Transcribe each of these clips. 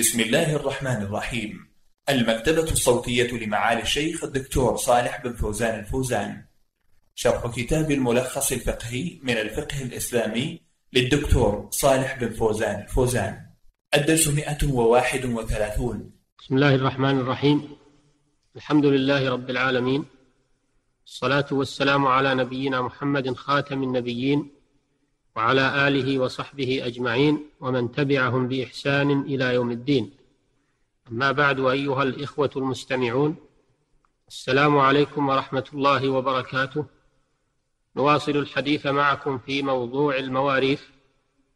بسم الله الرحمن الرحيم. المكتبة الصوتية لمعالي الشيخ الدكتور صالح بن فوزان الفوزان. شرح كتاب الملخص الفقهي من الفقه الإسلامي للدكتور صالح بن فوزان الفوزان. الدرس 131 بسم الله الرحمن الرحيم. الحمد لله رب العالمين. الصلاة والسلام على نبينا محمد خاتم النبيين وعلى آله وصحبه أجمعين ومن تبعهم بإحسان إلى يوم الدين. أما بعد أيها الإخوة المستمعون السلام عليكم ورحمة الله وبركاته. نواصل الحديث معكم في موضوع المواريث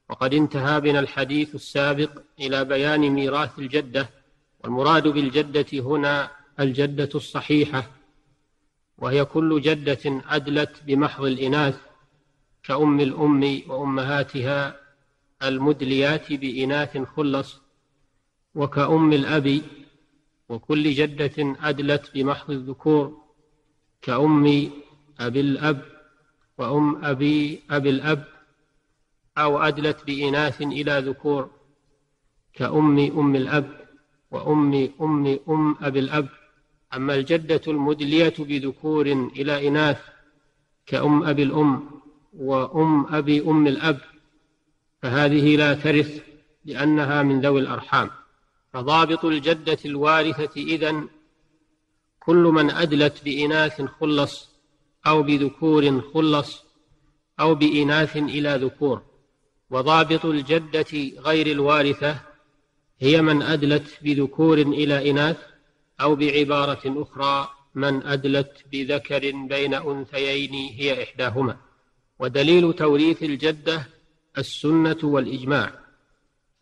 وقد انتهى بنا الحديث السابق إلى بيان ميراث الجدة والمراد بالجدة هنا الجدة الصحيحة وهي كل جدة أدلت بمحض الإناث كأم الأم وأمهاتها المدليات بإناث خلص وكأم الأب وكل جدة أدلت بمحض الذكور كأم أبي الأب وأم أبي أبي الأب أو أدلت بإناث إلى ذكور كأم أم الأب وأم أم أم أبي الأب. أما الجدة المدلية بذكور إلى إناث كأم أبي الأم وأم أبي أم الأب فهذه لا ترث لأنها من ذوي الأرحام. فضابط الجدة الوارثة إذن كل من أدلت بإناث خلص أو بذكور خلص أو بإناث إلى ذكور. وضابط الجدة غير الوارثة هي من أدلت بذكور إلى إناث أو بعبارة أخرى من أدلت بذكر بين أنثيين هي إحداهما. ودليل توريث الجدة السنة والإجماع.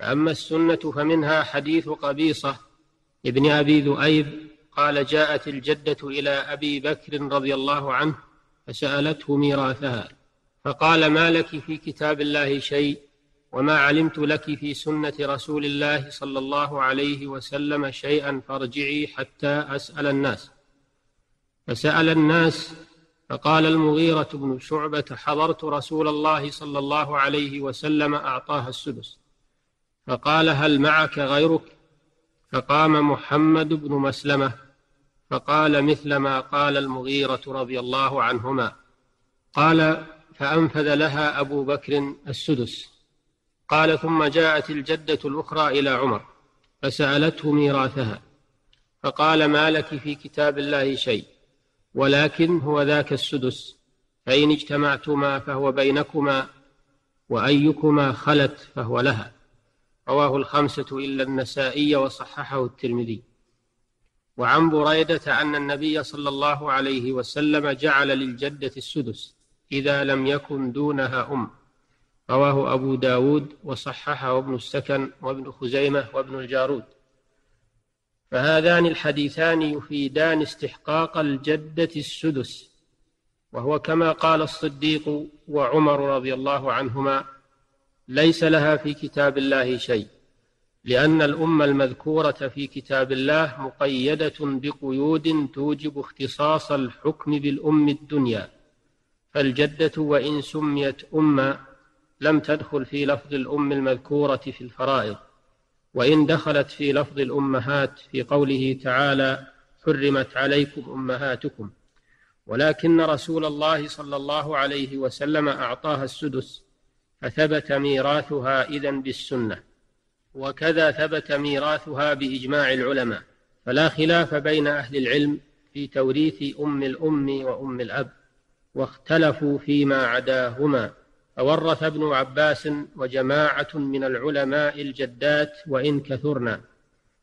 فأما السنة فمنها حديث قبيصة ابن أبي ذؤيب قال جاءت الجدة إلى أبي بكر رضي الله عنه فسألته ميراثها فقال ما لك في كتاب الله شيء وما علمت لك في سنة رسول الله صلى الله عليه وسلم شيئا فارجعي حتى أسأل الناس. فسأل الناس فقال المغيرة بن شعبة حضرت رسول الله صلى الله عليه وسلم أعطاها السدس. فقال هل معك غيرك؟ فقام محمد بن مسلمة فقال مثل ما قال المغيرة رضي الله عنهما. قال فأنفذ لها أبو بكر السدس. قال ثم جاءت الجدة الأخرى إلى عمر فسألته ميراثها. فقال ما لك في كتاب الله شيء؟ ولكن هو ذاك السدس. فإن اجتمعتما فهو بينكما وأيكما خلت فهو لها. رواه الخمسة إلا النسائي وصححه الترمذي. وعن بريدة أن النبي صلى الله عليه وسلم جعل للجدة السدس إذا لم يكن دونها أم. رواه أبو داود وصححه ابن السكن وابن خزيمة وابن الجارود. فهذان الحديثان يفيدان استحقاق الجدة السدس وهو كما قال الصديق وعمر رضي الله عنهما ليس لها في كتاب الله شيء لأن الأمة المذكورة في كتاب الله مقيدة بقيود توجب اختصاص الحكم بالأم الدنيا فالجدة وإن سميت أمة لم تدخل في لفظ الأم المذكورة في الفرائض. وإن دخلت في لفظ الأمهات في قوله تعالى حرمت عليكم أمهاتكم. ولكن رسول الله صلى الله عليه وسلم أعطاها السدس فثبت ميراثها إذن بالسنة. وكذا ثبت ميراثها بإجماع العلماء. فلا خلاف بين أهل العلم في توريث أم الأم وأم الأب واختلفوا فيما عداهما. فورث ابن عباس وجماعة من العلماء الجدات وإن كثرنا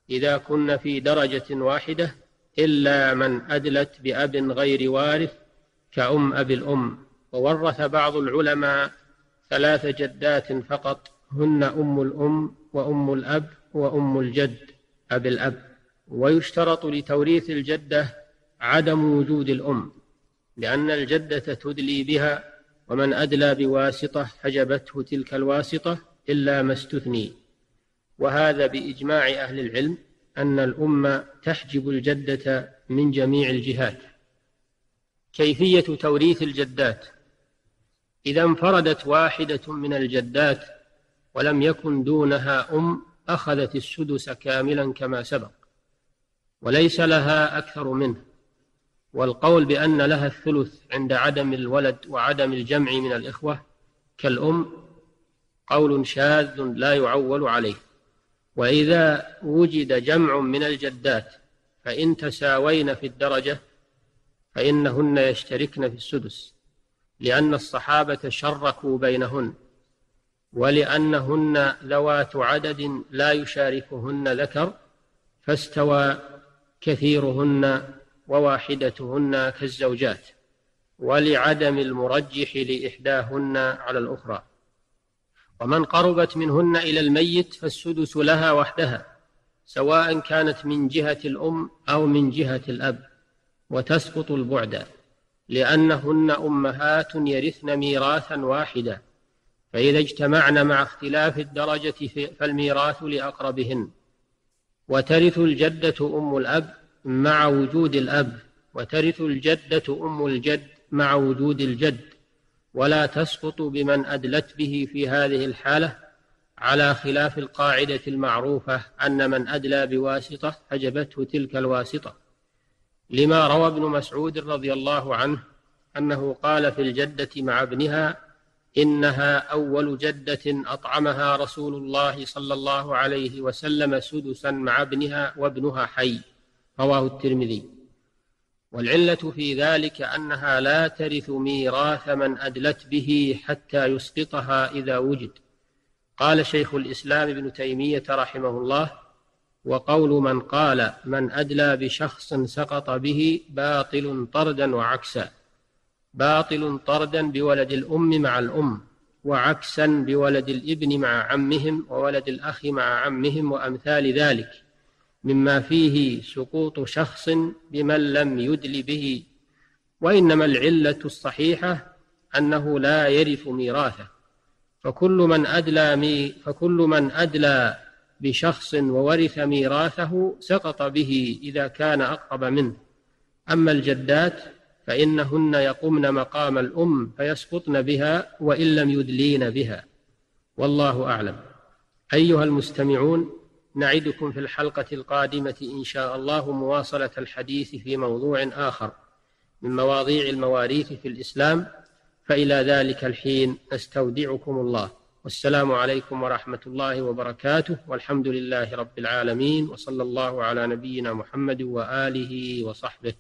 إذا كن في درجة واحدة إلا من أدلت بأب غير وارث كأم أبي الأم. وورث بعض العلماء ثلاث جدات فقط هن أم الأم وأم الأب وأم الجد أبي الأب. ويشترط لتوريث الجدة عدم وجود الأم لأن الجدة تدلي بها ومن أدلى بواسطة حجبته تلك الواسطة إلا ما استثني. وهذا بإجماع أهل العلم أن الأمة تحجب الجدة من جميع الجهات. كيفية توريث الجدات؟ إذا انفردت واحدة من الجدات ولم يكن دونها أم أخذت السدس كاملا كما سبق وليس لها أكثر منه. والقول بأن لها الثلث عند عدم الولد وعدم الجمع من الإخوة كالأم قول شاذ لا يعول عليه. وإذا وجد جمع من الجدات فإن تساوين في الدرجة فإنهن يشتركن في السدس لأن الصحابة شركوا بينهن ولأنهن ذوات عدد لا يشاركهن ذكر فاستوى كثيرهن وواحدتهن كالزوجات ولعدم المرجح لإحداهن على الأخرى. ومن قربت منهن إلى الميت فالسدس لها وحدها سواء كانت من جهة الأم أو من جهة الأب وتسقط البعد لأنهن أمهات يرثن ميراثا واحدا فإذا اجتمعن مع اختلاف الدرجة فالميراث لأقربهن. وترث الجدة أم الأب مع وجود الأب وترث الجدة أم الجد مع وجود الجد. ولا تسقط بمن أدلت به في هذه الحالة على خلاف القاعدة المعروفة أن من أدلى بواسطة حجبته تلك الواسطة. لما روى ابن مسعود رضي الله عنه أنه قال في الجدة مع ابنها إنها أول جدة أطعمها رسول الله صلى الله عليه وسلم سدسا مع ابنها وابنها حي. رواه الترمذي. والعلة في ذلك أنها لا ترث ميراث من أدلت به حتى يسقطها إذا وجد. قال شيخ الإسلام ابن تيمية رحمه الله وقول من قال من أدلى بشخص سقط به باطل طردا وعكسا. باطل طردا بولد الأم مع الأم وعكسا بولد الابن مع عمهم وولد الأخ مع عمهم وأمثال ذلك. مما فيه سقوط شخص بمن لم يدل به وإنما العلة الصحيحة أنه لا يرث ميراثه. فكل من أدلى مي فكل من أدلى بشخص وورث ميراثه سقط به إذا كان أقرب منه. أما الجدات فإنهن يقمن مقام الأم فيسقطن بها وإن لم يدلين بها. والله أعلم. أيها المستمعون نعدكم في الحلقة القادمة إن شاء الله مواصلة الحديث في موضوع آخر من مواضيع المواريث في الإسلام فإلى ذلك الحين نستودعكم الله. والسلام عليكم ورحمة الله وبركاته والحمد لله رب العالمين وصلى الله على نبينا محمد وآله وصحبه.